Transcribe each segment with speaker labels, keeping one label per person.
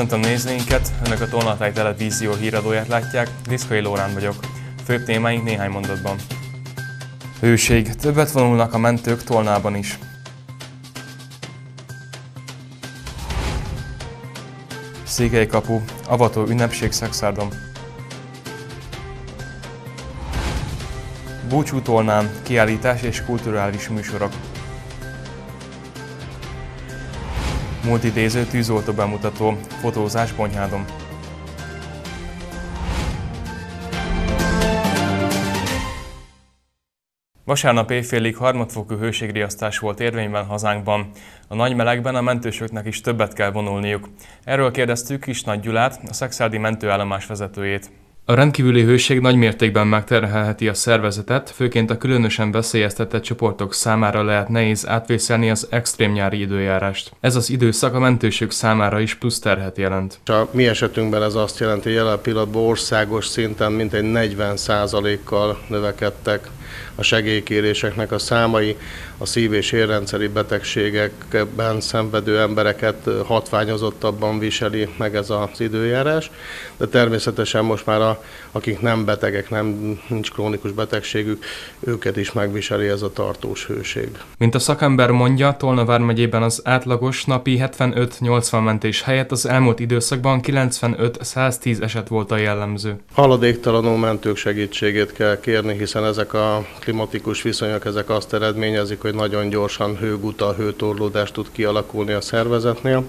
Speaker 1: Köszöntöm nézőinket, Önök a Tolnatáj Televízió híradóját látják, Diszkai Lórán vagyok. Főbb témáink néhány mondatban. Hőség. Többet vonulnak a mentők Tolnában is. Székely kapu, avató ünnepség Szexárdon. Búcsú Tolnán, kiállítás és kulturális műsorok. Multidéző tűzoltó bemutató, fotózás Bonyhádon. Vasárnap éjfélig harmadfokú hőségriasztás volt érvényben hazánkban. A nagy melegben a mentősöknek is többet kell vonulniuk. Erről kérdeztük Kis Nagy Gyulát, a Szexádi mentőállomás vezetőjét. A rendkívüli hőség nagy mértékben megterhelheti a szervezetet, főként a különösen veszélyeztetett csoportok számára lehet nehéz átvészelni az extrém nyári időjárást. Ez az időszak a mentősök számára is plusz terhet jelent.
Speaker 2: A mi esetünkben ez azt jelenti, hogy jelen pillanatban országos szinten mintegy 40%-kal növekedtek a segélykéréseknek a számai, a szív- és érrendszeri betegségekben szenvedő embereket hatványozottabban viseli meg ez az időjárás, de természetesen most már a, akik nem betegek, nem nincs krónikus betegségük, őket is megviseli ez a tartós hőség.
Speaker 1: Mint a szakember mondja, Tolna vármegyében az átlagos napi 75-80 mentés helyett az elmúlt időszakban 95-110 eset volt a jellemző.
Speaker 2: Haladéktalanul mentők segítségét kell kérni, hiszen ezek a klimatikus viszonyok ezek azt eredményezik, hogy nagyon gyorsan hőguta, hőtorlódás tud kialakulni a szervezetnél.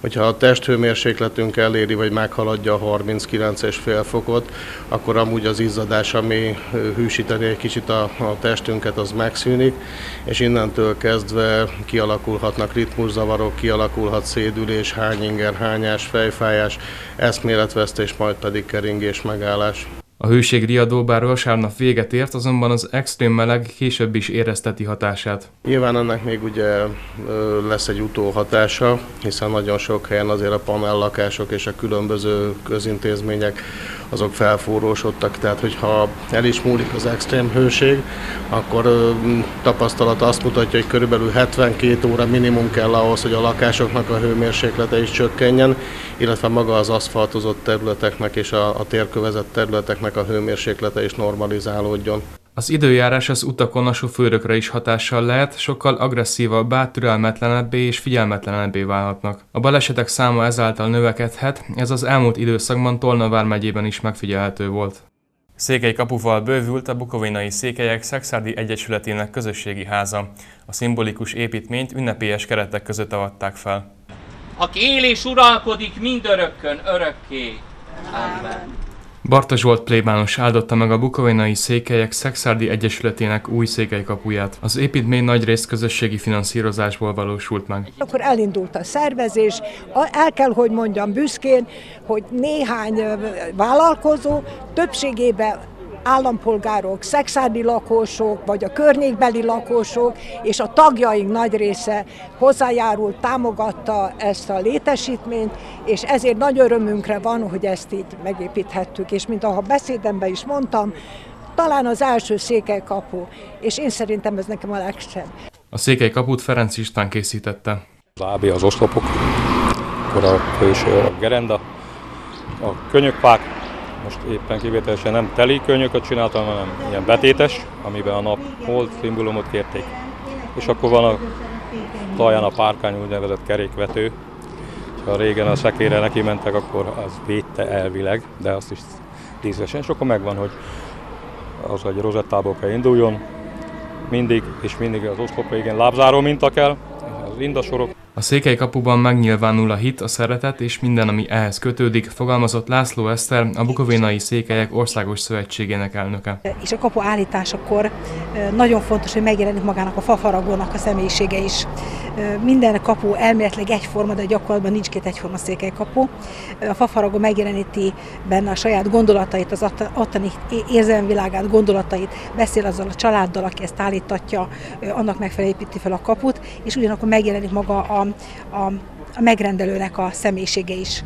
Speaker 2: Hogyha a testhőmérsékletünk eléri, vagy meghaladja a 39,5 fokot, akkor amúgy az izzadás, ami hűsíteni egy kicsit a, a testünket, az megszűnik, és innentől kezdve kialakulhatnak ritmuszavarok, kialakulhat szédülés, hányinger, hányás, fejfájás, eszméletvesztés, majd pedig keringés megállás.
Speaker 1: A hőség riadó bár vasárnap véget ért, azonban az extrém meleg később is érezteti hatását.
Speaker 2: Nyilván ennek még ugye lesz egy utóhatása, hiszen nagyon sok helyen azért a panellakások és a különböző közintézmények azok felforrósodtak, tehát hogyha el is múlik az extrém hőség, akkor tapasztalat azt mutatja, hogy körülbelül 72 óra minimum kell ahhoz, hogy a lakásoknak a hőmérséklete is csökkenjen, illetve maga az aszfaltozott területeknek és a, a térkövezett területeknek a hőmérséklete is normalizálódjon.
Speaker 1: Az időjárás az utakon a sofőrökre is hatással lehet, sokkal agresszívabbá, türelmetlenebbé és figyelmetlenebbé válhatnak. A balesetek száma ezáltal növekedhet, ez az elmúlt időszakban Tolna vármegyében is megfigyelhető volt. Székely kapuval bővült a bukovinai székelyek Szexádi Egyesületének közösségi háza. A szimbolikus építményt ünnepélyes keretek között avatták fel.
Speaker 3: Aki él és uralkodik mindörökkön örökké. Amen.
Speaker 1: Barta Zsolt plébános áldotta meg a bukovinai székelyek Szexárdi Egyesületének új székelykapuját. Az építmény nagy részt közösségi finanszírozásból valósult meg.
Speaker 4: Akkor elindult a szervezés, el kell, hogy mondjam büszkén, hogy néhány vállalkozó többségében állampolgárok, szexádi lakosok, vagy a környékbeli lakosok, és a tagjaink nagy része hozzájárult, támogatta ezt a létesítményt, és ezért nagy örömünkre van, hogy ezt így megépíthettük. És mint a beszédemben is mondtam, talán az első székelykapu, és én szerintem ez nekem a legszebb.
Speaker 1: A székelykaput Ferenc István készítette.
Speaker 5: AB az oszlopok, akkor a fős a gerenda, a könyökpák, most éppen kivételesen nem teli könyököt csináltam, hanem ilyen betétes, amiben a nap hold szimbólumot kérték. És akkor van a talaján a párkány úgynevezett kerékvető. Ha régen a szekére neki mentek, akkor az védte elvileg, de azt is díszesen. És megvan, hogy az egy rozettából kell induljon, mindig, és mindig az oszlop végén lábzáró minta kell, az indasorok,
Speaker 1: a székely kapuban megnyilvánul a hit, a szeretet és minden, ami ehhez kötődik, fogalmazott László Eszter, a Bukovénai Székelyek Országos Szövetségének elnöke.
Speaker 6: És a kapu állításakor nagyon fontos, hogy megjelenik magának a fafaragónak a személyisége is. Minden kapu elméletileg egyforma, de gyakorlatban nincs két egyforma székely kapu. A fafaragó megjeleníti benne a saját gondolatait, az ottani érzelmvilágát, gondolatait, beszél azzal a családdal, aki ezt állítatja, annak megfelelően építi fel a kaput, és ugyanakkor megjelenik maga a, a a megrendelőnek a személyisége is.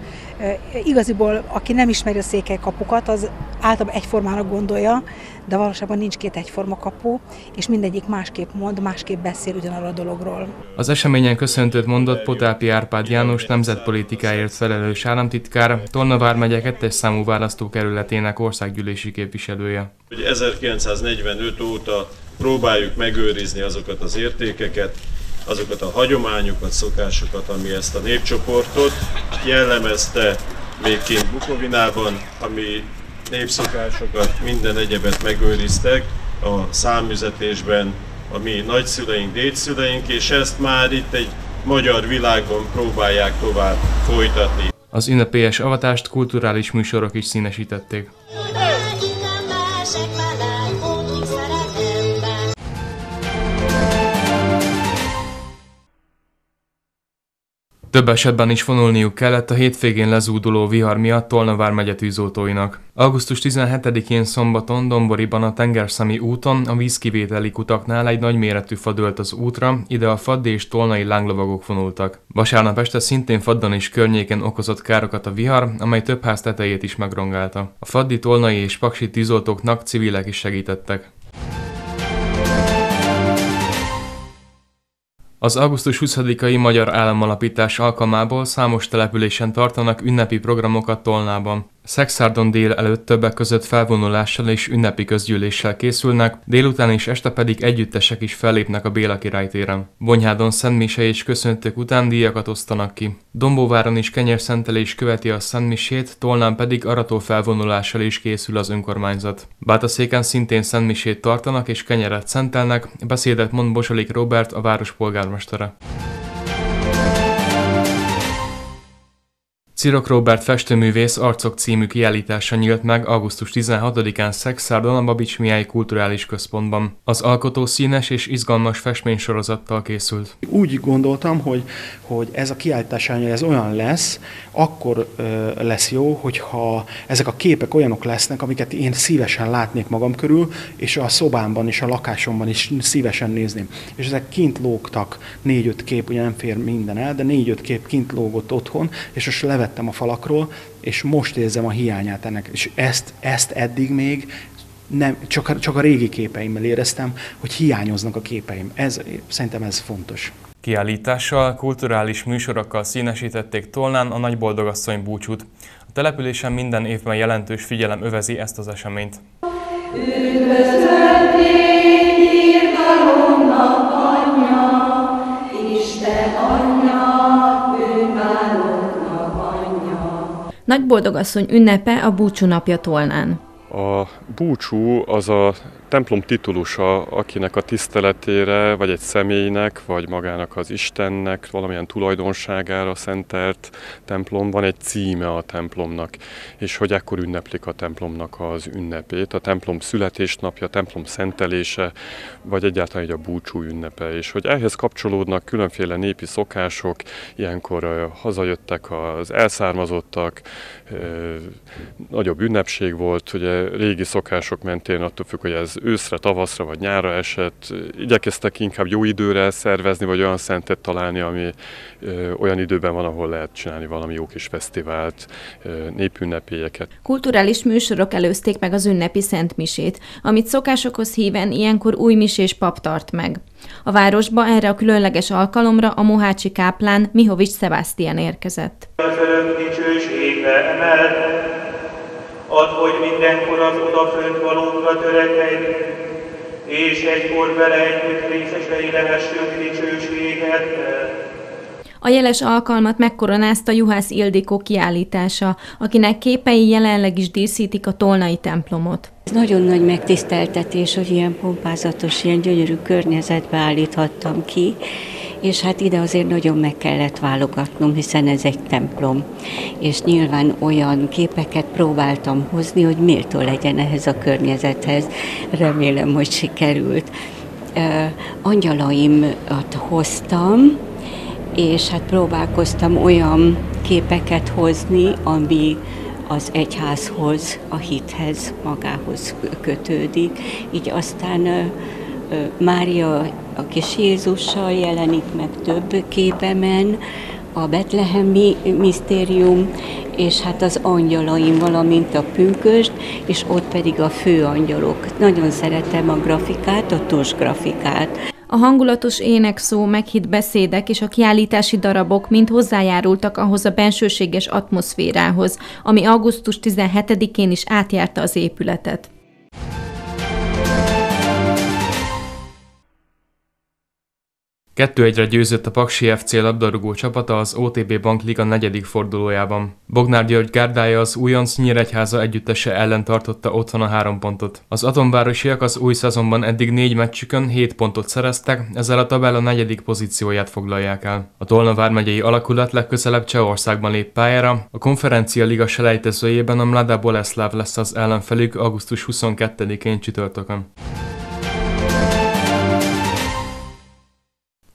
Speaker 6: Igaziból, aki nem ismeri a székelykapukat, az általában egyformának gondolja, de valóságban nincs két egyforma kapu, és mindegyik másképp mond, másképp beszél ugyanarról a dologról.
Speaker 1: Az eseményen köszöntőt mondott Potápi Árpád János nemzetpolitikáért felelős államtitkár, Tolna vármegye 2 számú választókerületének országgyűlési képviselője.
Speaker 7: 1945 óta próbáljuk megőrizni azokat az értékeket, azokat a hagyományokat, szokásokat, ami ezt a népcsoportot jellemezte még kint Bukovinában, ami népszokásokat, minden egyebet megőriztek a számüzetésben a mi nagyszüleink, dédszüleink, és ezt már itt egy magyar világban próbálják tovább folytatni.
Speaker 1: Az ünnepélyes avatást kulturális műsorok is színesítették. Több esetben is vonulniuk kellett a hétvégén lezúduló vihar miatt Tolna vármegye tűzoltóinak. Augusztus 17-én szombaton Domboriban a Tengerszemi úton a vízkivételi kutaknál egy nagyméretű fa dőlt az útra, ide a faddi és tolnai lánglovagok vonultak. Vasárnap este szintén Faddon és környéken okozott károkat a vihar, amely több ház tetejét is megrongálta. A faddi, tolnai és paksi tűzoltóknak civilek is segítettek. Az augusztus 20-ai Magyar Államalapítás alkalmából számos településen tartanak ünnepi programokat Tolnában. Szexárdon dél előtt többek között felvonulással és ünnepi közgyűléssel készülnek, délután és este pedig együttesek is fellépnek a Béla királytéren. Bonyhádon szentmise és köszöntők után díjakat osztanak ki. Dombóváron is kenyérszentelés követi a szentmisét, Tolnán pedig arató felvonulással is készül az önkormányzat. Bátaszéken szintén szentmisét tartanak és kenyeret szentelnek, beszédet mond Bosolik Robert, a forma. Cirok Robert festőművész Arcok című kiállítása nyílt meg augusztus 16-án Szexárdon a Babics Mihály Kulturális Központban. Az alkotó színes és izgalmas festménysorozattal készült.
Speaker 8: Úgy gondoltam, hogy, hogy ez a kiállítás ez olyan lesz, akkor ö, lesz jó, hogyha ezek a képek olyanok lesznek, amiket én szívesen látnék magam körül, és a szobámban és a lakásomban is szívesen nézném. És ezek kint lógtak, négy-öt kép, ugye nem fér minden el, de négy-öt kép kint lógott otthon, és most levet levettem a falakról, és most érzem a hiányát ennek. És ezt, ezt eddig még nem, csak, a, csak a régi képeimmel éreztem, hogy hiányoznak a képeim. Ez, szerintem ez fontos.
Speaker 1: Kiállítással, kulturális műsorokkal színesítették Tolnán a Nagy Boldogasszony búcsút. A településen minden évben jelentős figyelem övezi ezt az eseményt. Üdvözöltény,
Speaker 9: Nagy boldogasszony ünnepe a búcsú napja Tolnán.
Speaker 5: A búcsú az a templom titulusa, akinek a tiszteletére, vagy egy személynek, vagy magának az Istennek valamilyen tulajdonságára szentelt templom, van egy címe a templomnak, és hogy ekkor ünneplik a templomnak az ünnepét, a templom születésnapja, a templom szentelése, vagy egyáltalán egy a búcsú ünnepe, és hogy ehhez kapcsolódnak különféle népi szokások, ilyenkor hazajöttek az elszármazottak, nagyobb ünnepség volt, ugye régi szokások mentén attól függ, hogy ez őszre, tavaszra vagy nyára esett, igyekeztek inkább jó időre szervezni, vagy olyan szentet találni, ami ö, olyan időben van, ahol lehet csinálni valami jó kis fesztivált, ö, népünnepélyeket.
Speaker 9: Kulturális műsorok előzték meg az ünnepi szentmisét, amit szokásokhoz híven ilyenkor új misés pap tart meg. A városba erre a különleges alkalomra a mohácsi káplán Mihovics Sebastian érkezett.
Speaker 10: Dicsőségbe emelt, Add, hogy mindenkor az odafönt valókra törekedj, és egykor vele együtt részesei lehessünk dicsőséget.
Speaker 9: A jeles alkalmat megkoronázta Juhász Ildikó kiállítása, akinek képei jelenleg is díszítik a Tolnai templomot.
Speaker 11: Ez nagyon nagy megtiszteltetés, hogy ilyen pompázatos, ilyen gyönyörű környezetbe állíthattam ki, és hát ide azért nagyon meg kellett válogatnom, hiszen ez egy templom, és nyilván olyan képeket próbáltam hozni, hogy méltó legyen ehhez a környezethez. Remélem, hogy sikerült. Angyalaimat hoztam, és hát próbálkoztam olyan képeket hozni, ami az egyházhoz, a hithez magához kötődik. Így aztán Mária a kis Jézussal jelenik meg több képemen, a betlehemi misztérium, és hát az angyalaim, valamint a pünköst, és ott pedig a főangyalok. Nagyon szeretem a grafikát, a tos grafikát.
Speaker 9: A hangulatos énekszó, meghitt beszédek és a kiállítási darabok mind hozzájárultak ahhoz a bensőséges atmoszférához, ami augusztus 17-én is átjárta az épületet.
Speaker 1: Kettő egyre győzött a Paksi FC labdarúgó csapata az OTB Bank Liga negyedik fordulójában. Bognár György gárdája az újonc Nyíregyháza együttese ellen tartotta otthon a három pontot. Az atomvárosiak az új szezonban eddig négy meccsükön 7 pontot szereztek, ezzel a tabella negyedik pozícióját foglalják el. A Tolna vármegyei alakulat legközelebb Csehországban lép pályára, a konferencia liga selejtezőjében a Mlada Boleslav lesz az ellenfelük augusztus 22-én csütörtökön.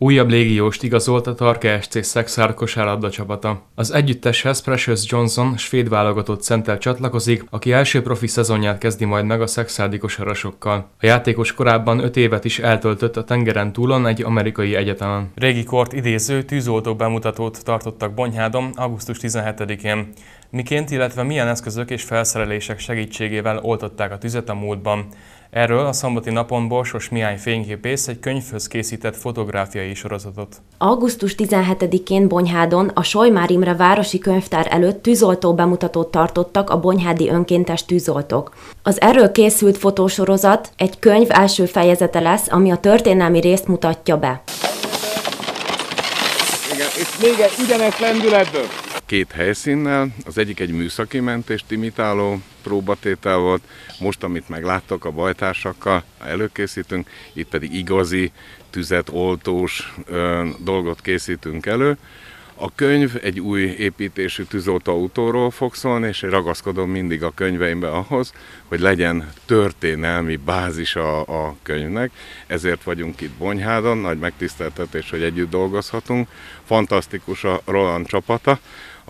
Speaker 1: Újabb légióst igazolt a Tarka SC Szexár kosárlabda csapata. Az együtteshez Precious Johnson, svéd válogatott center csatlakozik, aki első profi szezonját kezdi majd meg a szexárdi kosarasokkal. A játékos korábban 5 évet is eltöltött a tengeren túlon egy amerikai egyetemen. Régi kort idéző tűzoltó bemutatót tartottak Bonyhádon augusztus 17-én. Miként, illetve milyen eszközök és felszerelések segítségével oltották a tüzet a múltban. Erről a szombati napon Borsos Mihály fényképész egy könyvhöz készített fotográfiai sorozatot.
Speaker 12: Augusztus 17-én Bonyhádon a Sojmár Imre Városi Könyvtár előtt tűzoltó bemutatót tartottak a bonyhádi önkéntes tűzoltók. Az erről készült fotósorozat egy könyv első fejezete lesz, ami a történelmi részt mutatja be.
Speaker 13: Igen, és még egy ugyanezt lendületből két helyszínnel, az egyik egy műszaki mentést imitáló próbatétel volt, most, amit megláttak a bajtársakkal, előkészítünk, itt pedig igazi tüzet oltós ö, dolgot készítünk elő. A könyv egy új építésű tűzoltóautóról fog szólni, és ragaszkodom mindig a könyveimbe ahhoz, hogy legyen történelmi bázis a, a könyvnek. Ezért vagyunk itt Bonyhádon, nagy megtiszteltetés, hogy együtt dolgozhatunk. Fantasztikus a Roland csapata,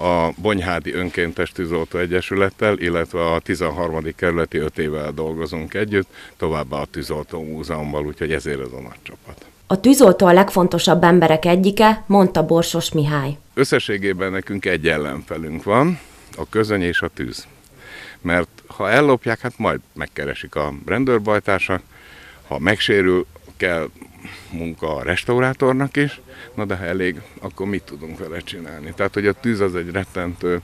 Speaker 13: a Bonyhádi Önkéntes Tűzoltó Egyesülettel, illetve a 13. kerületi 5 évvel dolgozunk együtt, továbbá a Tűzoltó Múzeummal, úgyhogy ezért ez a nagy csapat.
Speaker 12: A tűzoltó a legfontosabb emberek egyike, mondta Borsos Mihály.
Speaker 13: Összességében nekünk egy ellenfelünk van, a közöny és a tűz. Mert ha ellopják, hát majd megkeresik a rendőrbajtársak, ha megsérül, kell munka a restaurátornak is, na de ha elég, akkor mit tudunk vele csinálni? Tehát, hogy a tűz az egy rettentő,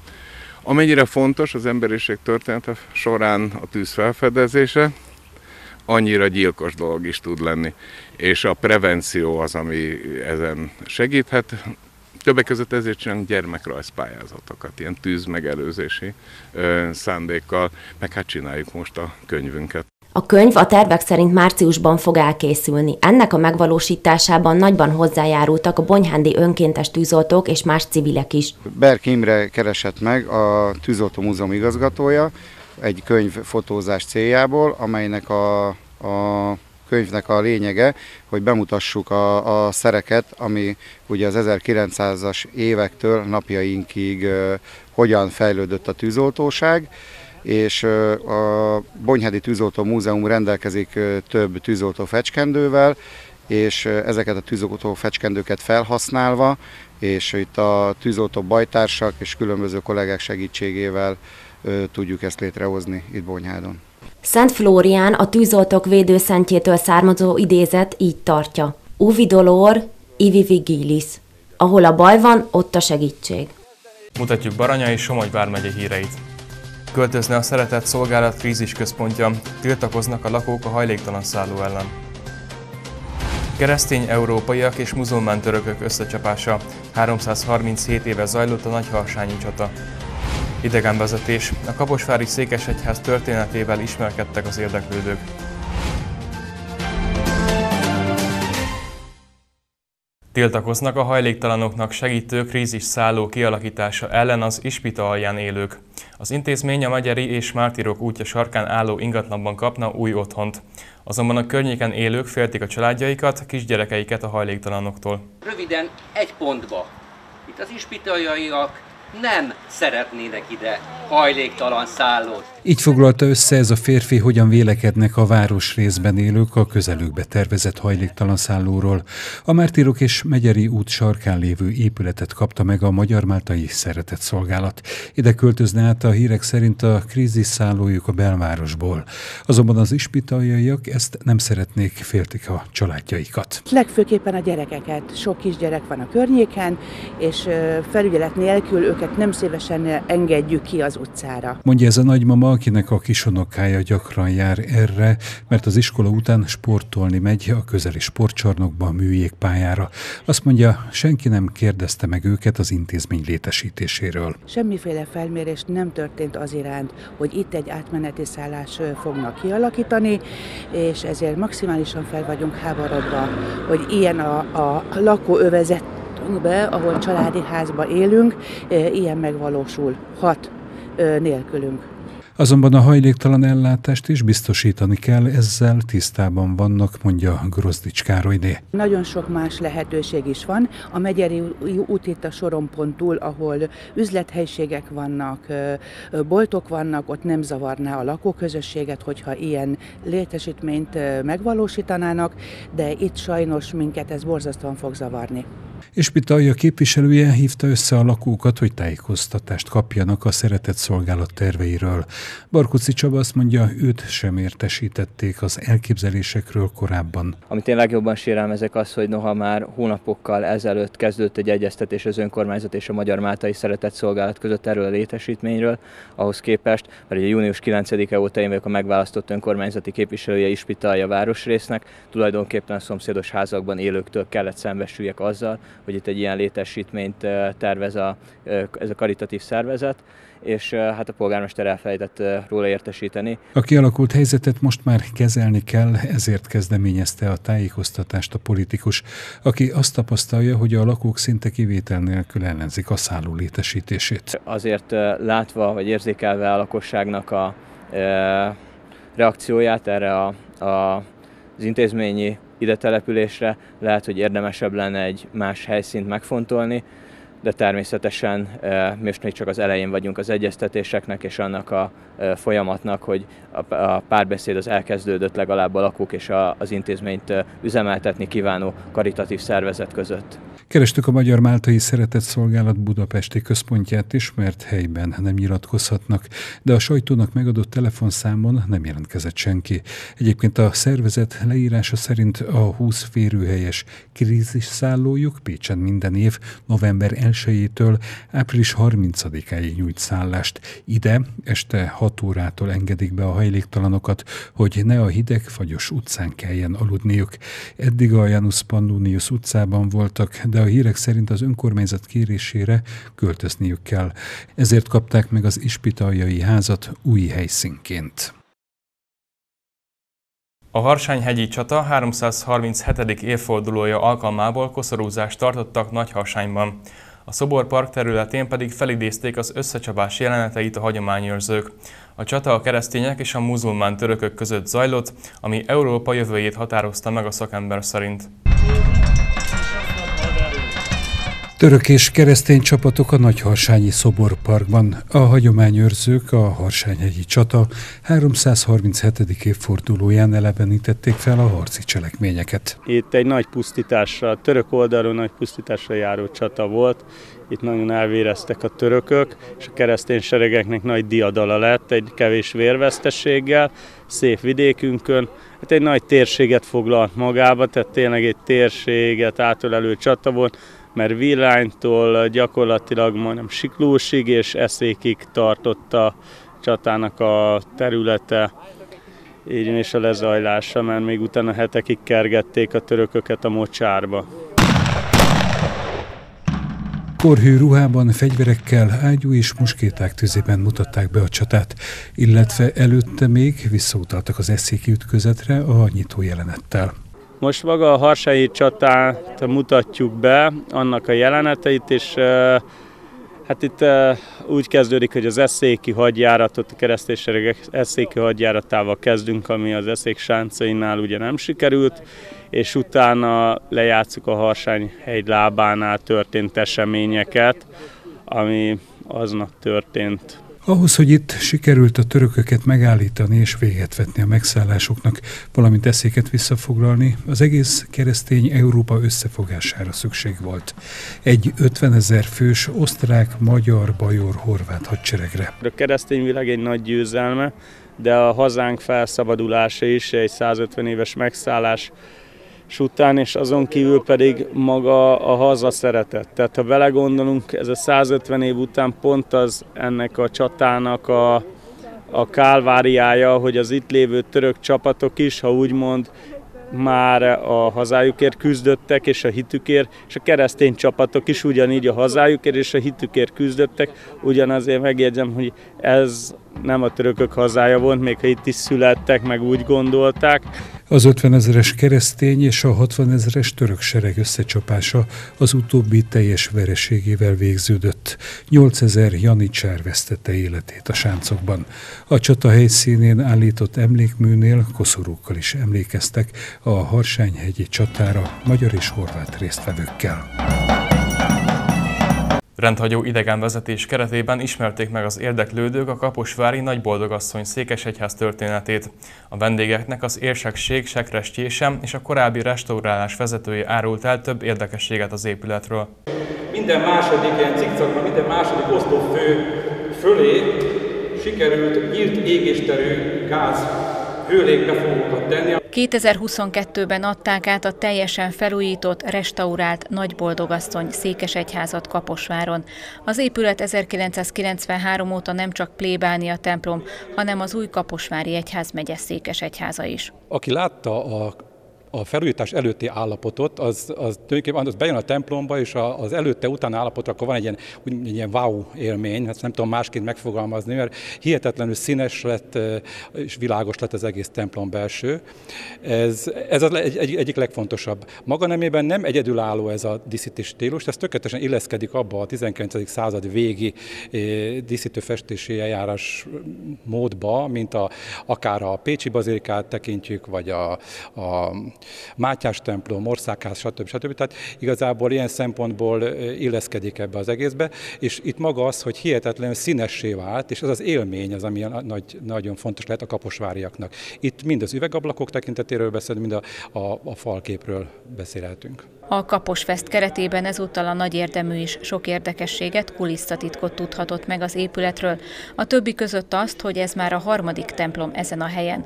Speaker 13: amennyire fontos az emberiség története során a tűz felfedezése, annyira gyilkos dolog is tud lenni. És a prevenció az, ami ezen segíthet. Többek között ezért csinálunk gyermekrajzpályázatokat, ilyen tűz megelőzési ö, szándékkal, meg hát csináljuk most a könyvünket.
Speaker 12: A könyv a tervek szerint márciusban fog elkészülni. Ennek a megvalósításában nagyban hozzájárultak a bonyhándi önkéntes tűzoltók és más civilek is.
Speaker 14: Berk Imre keresett meg a Tűzoltó Múzeum igazgatója egy könyv fotózás céljából, amelynek a, a könyvnek a lényege, hogy bemutassuk a, a szereket, ami ugye az 1900-as évektől napjainkig hogyan fejlődött a tűzoltóság, és a Bonyhádi Tűzoltó Múzeum rendelkezik több tűzoltó fecskendővel, és ezeket a tűzoltó fecskendőket felhasználva, és itt a tűzoltó bajtársak és különböző kollégák segítségével tudjuk ezt létrehozni itt Bonyhádon.
Speaker 12: Szent Flórián a tűzoltók védőszentjétől származó idézet így tartja. Uvi dolor, ivi vigilis. Ahol a baj van, ott a segítség.
Speaker 1: Mutatjuk Baranya és Somogy vármegye híreit. Költözne a Szeretett Szolgálat krízisközpontja, tiltakoznak a lakók a hajléktalan szálló ellen. Keresztény európaiak és muzulmán törökök összecsapása. 337 éve zajlott a nagyharsányi csata. Idegenvezetés. A Kaposvári Székesegyház történetével ismerkedtek az érdeklődők. Tiltakoznak a hajléktalanoknak segítő krízis szálló kialakítása ellen az Ispita alján élők. Az intézmény a Magyari és Mártirok útja sarkán álló ingatlanban kapna új otthont. Azonban a környéken élők féltik a családjaikat, kisgyerekeiket a hajléktalanoktól.
Speaker 3: Röviden egy pontba. Itt az ispitaiak nem szeretnének ide hajléktalan szállót.
Speaker 15: Így foglalta össze ez a férfi, hogyan vélekednek a városrészben élők a közelükbe tervezett hajléktalan szállóról. A Mártirok és Megyeri út sarkán lévő épületet kapta meg a Magyar Máltai Szeretett Szolgálat. Ide költözne át a hírek szerint a kríziszállójuk a belvárosból. Azonban az ispitaljaiak ezt nem szeretnék, féltik a családjaikat.
Speaker 16: Legfőképpen a gyerekeket. Sok kisgyerek van a környéken, és felügyelet nélkül őket nem szívesen engedjük ki az utcára.
Speaker 15: Mondja ez a nagymama, akinek a kisonokája gyakran jár erre, mert az iskola után sportolni megy a közeli sportcsarnokba, a műjégpályára. Azt mondja, senki nem kérdezte meg őket az intézmény létesítéséről.
Speaker 16: Semmiféle felmérés nem történt az iránt, hogy itt egy átmeneti szállás fognak kialakítani, és ezért maximálisan fel vagyunk háborodva, hogy ilyen a, a lakóövezet be, ahol családi házba élünk, ilyen megvalósul. Hat nélkülünk.
Speaker 15: Azonban a hajléktalan ellátást is biztosítani kell, ezzel tisztában vannak, mondja Grozdics Károlyné.
Speaker 16: Nagyon sok más lehetőség is van. A Megyeri út itt a soron túl, ahol üzlethelyiségek vannak, boltok vannak, ott nem zavarná a lakóközösséget, hogyha ilyen létesítményt megvalósítanának, de itt sajnos minket ez borzasztóan fog zavarni
Speaker 15: és Pitalja képviselője hívta össze a lakókat, hogy tájékoztatást kapjanak a szeretett szolgálat terveiről. Barkóci Csaba azt mondja, őt sem értesítették az elképzelésekről korábban.
Speaker 17: Amit én legjobban sérelmezek az, hogy noha már hónapokkal ezelőtt kezdődött egy egyeztetés az önkormányzat és a Magyar Máltai Szeretett Szolgálat között erről a létesítményről, ahhoz képest, mert ugye június 9-e óta én vagyok a megválasztott önkormányzati képviselője Ispitalja városrésznek, tulajdonképpen a szomszédos házakban élőktől kellett szembesüljek azzal, hogy itt egy ilyen létesítményt tervez a, ez a karitatív szervezet, és hát a polgármester elfelejtett róla értesíteni.
Speaker 15: A kialakult helyzetet most már kezelni kell, ezért kezdeményezte a tájékoztatást a politikus, aki azt tapasztalja, hogy a lakók szinte kivétel nélkül ellenzik a szálló létesítését.
Speaker 17: Azért látva vagy érzékelve a lakosságnak a e, reakcióját erre a, a, az intézményi ide településre, lehet, hogy érdemesebb lenne egy más helyszínt megfontolni, de természetesen most még csak az elején vagyunk az egyeztetéseknek és annak a folyamatnak, hogy a párbeszéd az elkezdődött legalább a lakók és az intézményt üzemeltetni kívánó karitatív szervezet között.
Speaker 15: Kerestük a Magyar Máltai Szeretett Szolgálat budapesti központját is, mert helyben nem nyilatkozhatnak, de a sajtónak megadott telefonszámon nem jelentkezett senki. Egyébként a szervezet leírása szerint a 20 férőhelyes krízisszállójuk Pécsen minden év november 1-től április 30-áig nyújt szállást. Ide este 6 órától engedik be a hajléktalanokat, hogy ne a hideg, fagyos utcán kelljen aludniuk. Eddig a Janus Pannonius utcában voltak, de a hírek szerint az önkormányzat kérésére költözniük kell. Ezért kapták meg az ispitaljai házat új helyszínként.
Speaker 1: A Harsányhegyi csata 337. évfordulója alkalmából koszorúzást tartottak Nagyharsányban. A Szoborpark területén pedig felidézték az összecsapás jeleneteit a hagyományőrzők. A csata a keresztények és a muzulmán törökök között zajlott, ami Európa jövőjét határozta meg a szakember szerint.
Speaker 15: Török és keresztény csapatok a Nagyharsányi Szoborparkban. A hagyományőrzők a Harsányhegyi csata 337. évfordulóján elevenítették fel a harci cselekményeket.
Speaker 18: Itt egy nagy pusztításra, török oldalról nagy pusztításra járó csata volt. Itt nagyon elvéreztek a törökök, és a keresztény seregeknek nagy diadala lett, egy kevés vérvesztességgel, szép vidékünkön. Hát egy nagy térséget foglalt magába, tehát tényleg egy térséget átölelő csata volt, mert Villánytól gyakorlatilag majdnem Siklósig és Eszékig tartott a csatának a területe, így és a lezajlása, mert még utána hetekig kergették a törököket a mocsárba.
Speaker 15: Korhű ruhában, fegyverekkel, ágyú és muskéták tüzében mutatták be a csatát, illetve előtte még visszautaltak az eszéki ütközetre a nyitó jelenettel.
Speaker 18: Most maga a harsai csatát mutatjuk be, annak a jeleneteit, és hát itt úgy kezdődik, hogy az eszéki hadjáratot, a kereszténysereg eszéki hadjáratával kezdünk, ami az eszék sáncainál ugye nem sikerült, és utána lejátszuk a Harsány hegy lábánál történt eseményeket, ami aznap történt
Speaker 15: Ahhoz, hogy itt sikerült a törököket megállítani és véget vetni a megszállásoknak, valamint eszéket visszafoglalni, az egész keresztény Európa összefogására szükség volt. Egy 50 ezer fős osztrák, magyar, bajor, horvát hadseregre.
Speaker 18: A keresztény világ egy nagy győzelme, de a hazánk felszabadulása is egy 150 éves megszállás után, és azon kívül pedig maga a haza szeretet. Tehát ha belegondolunk, ez a 150 év után pont az ennek a csatának a, a kálváriája, hogy az itt lévő török csapatok is, ha úgymond már a hazájukért küzdöttek, és a hitükért, és a keresztény csapatok is ugyanígy a hazájukért és a hitükért küzdöttek. Ugyanazért megjegyzem, hogy ez nem a törökök hazája volt, még ha itt is születtek, meg úgy gondolták.
Speaker 15: Az 50 ezeres keresztény és a 60 ezeres török sereg összecsapása az utóbbi teljes vereségével végződött. 8 ezer janicsár vesztette életét a sáncokban. A csata helyszínén állított emlékműnél koszorúkkal is emlékeztek a Harsányhegyi csatára magyar és horvát résztvevőkkel.
Speaker 1: Rendhagyó idegenvezetés keretében ismerték meg az érdeklődők a Kaposvári Nagyboldogasszony székesegyház történetét. A vendégeknek az érsekség sekrestjése és a korábbi restaurálás vezetője árult el több érdekességet az épületről.
Speaker 19: Minden második ilyen cikcakban, minden második oszlopfő fölé sikerült nyílt égésterű gáz hőlékbefogókat tenni.
Speaker 20: 2022-ben adták át a teljesen felújított, restaurált Nagyboldogasszony székesegyházat Kaposváron. Az épület 1993 óta nem csak plébánia templom, hanem az új Kaposvári Egyházmegye székesegyháza is.
Speaker 5: Aki látta a a felújítás előtti állapotot, az, az tulajdonképpen az bejön a templomba, és az előtte után állapot, akkor van egy ilyen, úgy, egy ilyen wow élmény, ezt nem tudom másként megfogalmazni, mert hihetetlenül színes lett és világos lett az egész templom belső. Ez, ez az egy, egy, egyik legfontosabb. Maga nemében nem egyedülálló ez a díszítés stílus, ez tökéletesen illeszkedik abba a 19. század végi díszítő festési eljárás módba, mint a, akár a Pécsi bazilikát tekintjük, vagy a, a Mátyás templom, országház, stb. stb. Tehát igazából ilyen szempontból illeszkedik ebbe az egészbe, és itt maga az, hogy hihetetlenül színessé vált, és az az élmény az, ami nagy, nagyon fontos lehet a kaposváriaknak. Itt mind az üvegablakok tekintetéről beszélünk, mind a, a, a falképről beszélhetünk.
Speaker 20: A Kaposfest keretében ezúttal a nagy érdemű is sok érdekességet, kulisszatitkot tudhatott meg az épületről, a többi között azt, hogy ez már a harmadik templom ezen a helyen.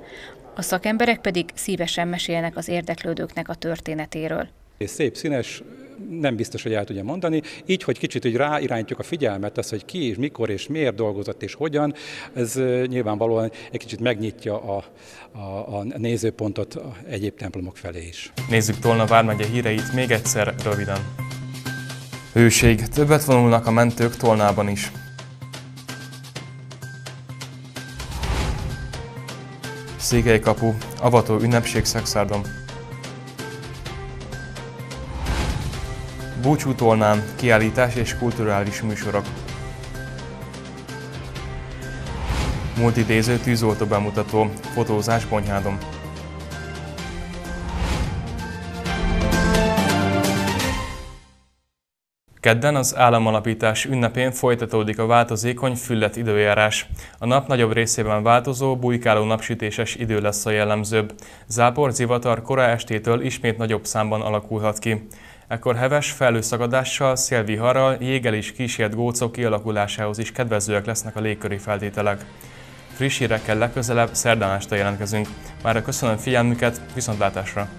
Speaker 20: A szakemberek pedig szívesen mesélnek az érdeklődőknek a történetéről.
Speaker 5: És szép, színes, nem biztos, hogy el tudja mondani. Így, hogy kicsit hogy ráirányítjuk a figyelmet, az, hogy ki és mikor és miért dolgozott és hogyan, ez nyilvánvalóan egy kicsit megnyitja a, a, a nézőpontot egyéb templomok felé is.
Speaker 1: Nézzük Tolna vármegye híreit még egyszer röviden. Hőség. Többet vonulnak a mentők Tolnában is. Székely kapu, avató ünnepség Szexárdon. Búcsútolnán, kiállítás és kulturális műsorok. Multidéző tűzoltó bemutató, fotózás Bonyhádon. Kedden az államalapítás ünnepén folytatódik a változékony füllet időjárás. A nap nagyobb részében változó, bujkáló napsütéses idő lesz a jellemzőbb. Zápor, zivatar kora estétől ismét nagyobb számban alakulhat ki. Ekkor heves felőszagadással, szélviharral, jéggel is kísért gócok kialakulásához is kedvezőek lesznek a légköri feltételek. Friss hírekkel legközelebb szerdán este jelentkezünk. Már köszönöm figyelmüket, viszontlátásra!